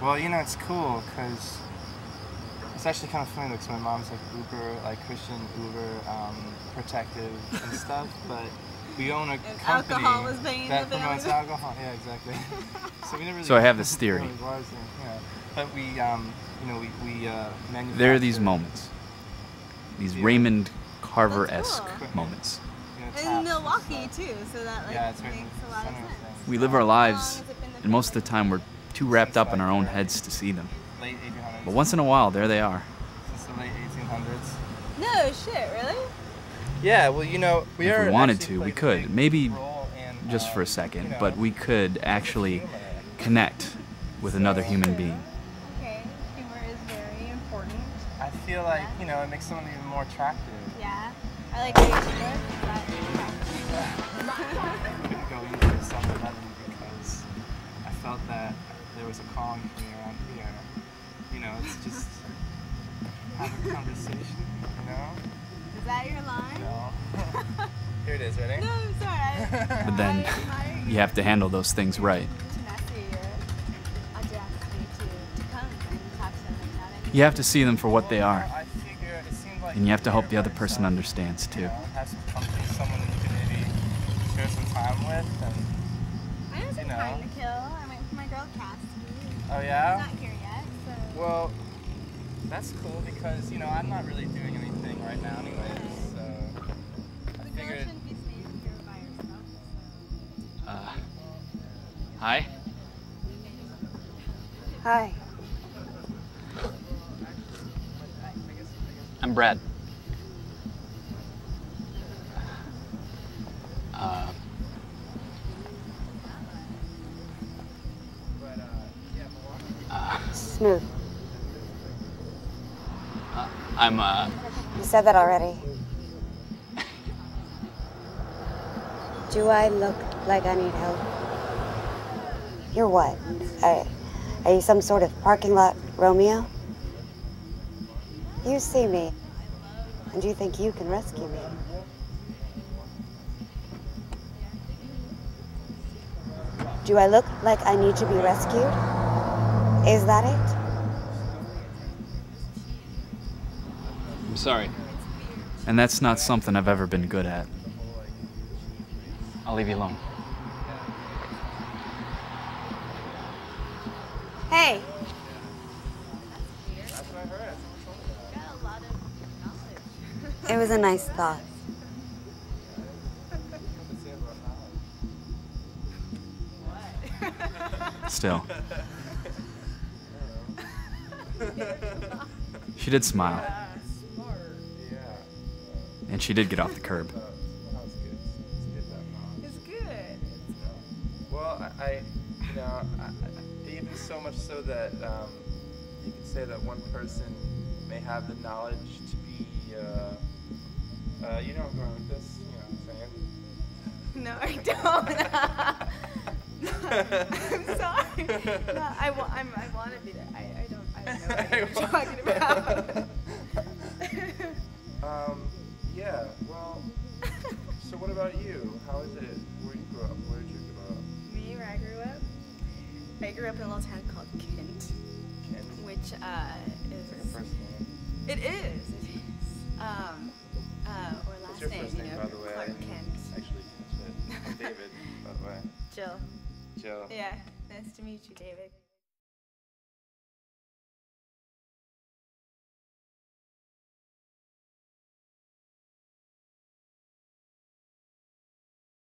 Well, you know, it's cool because it's actually kind of funny because my mom's like uber, like Christian, uber um, protective and stuff, but we own a And company alcohol was that the promotes alcohol. Yeah, exactly. so we never. Really So I have this theory. really was, yeah. But we, um, you know, we we uh, manufacture. There are these moments, these Raymond Carver-esque cool. moments. In Milwaukee too, so that like Yeah, it's makes a lot of center sense. We live our lives, has it been the and most of the time we're too wrapped up in our own heads to see them. But once in a while, there they are. Since the late 1800s. No shit, really? Yeah, well, you know, we If are we wanted to, we could. Maybe role in, just for a um, second, you know, but we could actually connect with another human being. Okay, humor is very important. I feel like, you know, it makes someone even more attractive. Yeah. I like reading books. Was a calling for me around here. You know, it's just have a conversation, you know? Is that your line? No. Here it is, ready? No, I'm sorry. I, But then I you have to handle those things right. tenacity or audacity to, to come and talk to them and not any- You have to see them for what they are, I figure it seemed like and you have to hope the other person understands too. know, Have some company, someone you can maybe share some time with. And, I have some you know. time to kill. I went for my girl Cassidy. oh, She's yeah? not here yet, so. Well, that's cool because, you know, I'm not really doing anything right now anyways, so I the girl figured... shouldn't be standing here by herself. So. Uh, hi. Hi. I'm Brad. Smooth. uh, I'm uh, You said that already. Do I look like I need help? You're what? Are, are you some sort of parking lot Romeo? You see me, and you think you can rescue me. Do I look like I need to be rescued? Is that it? I'm sorry. And that's not something I've ever been good at. I'll leave you alone. Hey, That's what I heard. Got a lot of it was a nice thought. Let's see about knowledge. Still. She did smile, and she did get off the curb. Well, that's good. It's good that knowledge. It's good. Well, I, I you know, I, I, even so much so that um, you could say that one person may have the knowledge to be, uh, uh, you know I'm going with this, you know what I'm saying? No, I don't. I'm sorry. No, I, wa- I'm, I want to be there. I, what you're talking about. um, yeah, well, so what about you? How is it? Where you grew up? Where did you grow up? Me, where I grew up. I grew up in a little town called Kent, Kent? which uh, like is. first name. It is. It is. Um, uh, or last name, first you name, know, by the way? I Clark Kent. actually catch it. I'm David, by the way. Jill. Jill. Yeah. Nice to meet you, David.